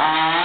Ah.